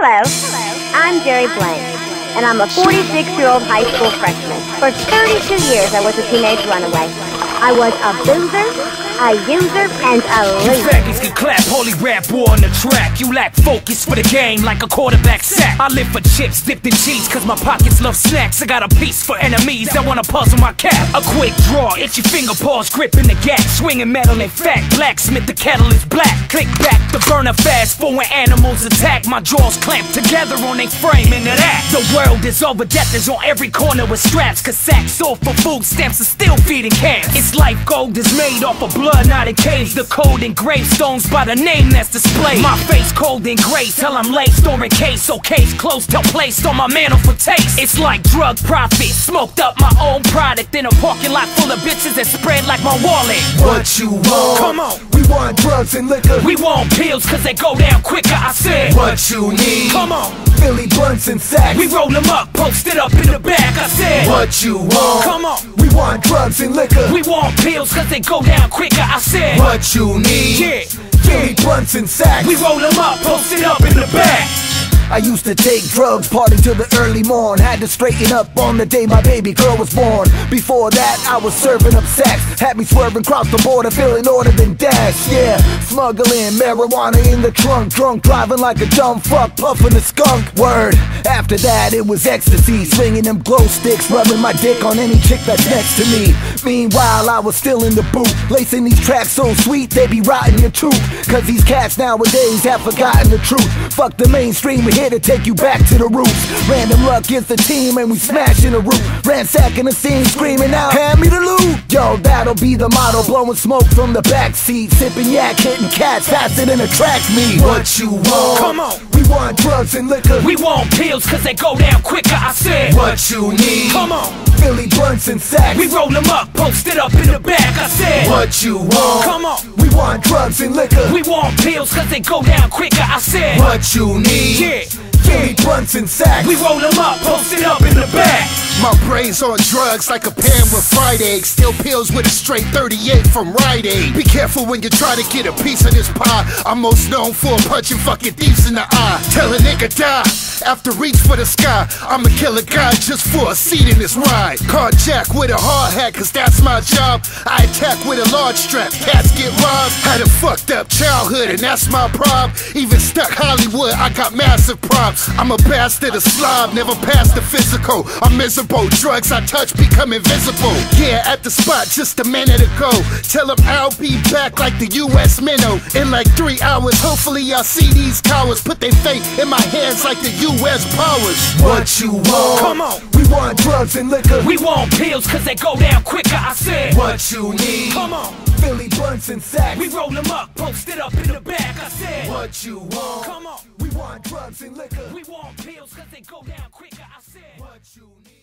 Hello. Hello. I'm Jerry Blank, and I'm a 46-year-old high school freshman. For 32 years, I was a teenage runaway. I was a boozer, a user and a loser. You faggots can clap holy rap war on the track. You lack focus for the game like a quarterback sack. I live for chips dipped in cheese cause my pockets love snacks. I got a piece for enemies that wanna puzzle my cap. A quick draw, itchy finger paws gripping the gap. Swinging metal and fat. Blacksmith, the kettle is black. Click back, the burner fast for when animals attack. My jaws clamped together on they frame into that. The world is over, death is on every corner with straps. Cause sacks sold for food stamps are still feeding cats. It's life gold is made off of blood not in caves. The cold and gravestones by the name that's displayed. My face cold and gray till I'm late. Storing case, so case closed till placed on my mantle for taste. It's like drug profit. Smoked up my own product in a parking lot full of bitches that spread like my wallet. What you want? Come on. We want drugs and liquor. We want pills cause they go down quicker, I said. What you need? Come on. Philly blunts and sacks. We roll them up, posted up in the back, I said. What you want? Come on. We want drugs and liquor. We want pills cause they go down quicker, I said. What you need? Yeah. Philly blunts and sacks. We roll them up, posted up in the back. I used to take drugs, party till the early morn. Had to straighten up on the day my baby girl was born. Before that, I was serving up sacks. Had me swerving across the border, feeling order than dash. Yeah, smuggling marijuana in the trunk, drunk, driving like a dumb fuck, puffing a skunk. Word. After that, it was ecstasy, swinging them glow sticks, rubbing my dick on any chick that's next to me. Meanwhile, I was still in the boot, lacing these tracks so sweet they be rotting your tooth. Cause these cats nowadays have forgotten the truth. Fuck the mainstream, we're here to take you back to the roots. Randam Luck is the team and we smashing the roof. Ransacking the scene, screaming out, hand me the loot. Yo, that'll be the motto, blowing smoke from the backseat. Sipping yak, hitting cats faster than a track meet. What you want? Come on. We want drugs and liquor. We want pills cause they go down quicker, I said. What you need? Come on. Philly blunts and sacks. We roll them up, posted up in the back, I said. What you want? Come on. We want drugs and liquor. We want pills cause they go down quicker, I said. What you need? Yeah. Philly blunts and sacks. We roll them up, posted up in the back. Brain's on drugs like a pan with fried eggs. Still pills with a straight 38 from Rite Aid. Be careful when you try to get a piece of this pie. I'm most known for punching fucking thieves in the eye. Tell a nigga die after reach for the sky. I'ma kill a guy just for a seat in this ride. Carjack with a hard hat, cause that's my job. I attack with a large strap. Cats get robbed. Had a fucked up childhood, and that's my problem. Even stuck Hollywood, I got massive props. I'm a bastard, a slob, never passed the physical. I'm miserable. Drugs I touch become invisible. Yeah, at the spot just a minute ago. Tell them I'll be back like the S.S. Minnow. In like three hours, hopefully y'all see these cowards. Put their fate in my hands like the US powers. What you want? Come on. We want drugs and liquor. We want pills cause they go down quicker, I said. What you need? Come on. Philly blunts and sacks. We roll them up, posted up in the back, I said. What you want? Come on. We want drugs and liquor. We want pills cause they go down quicker, I said. What you need?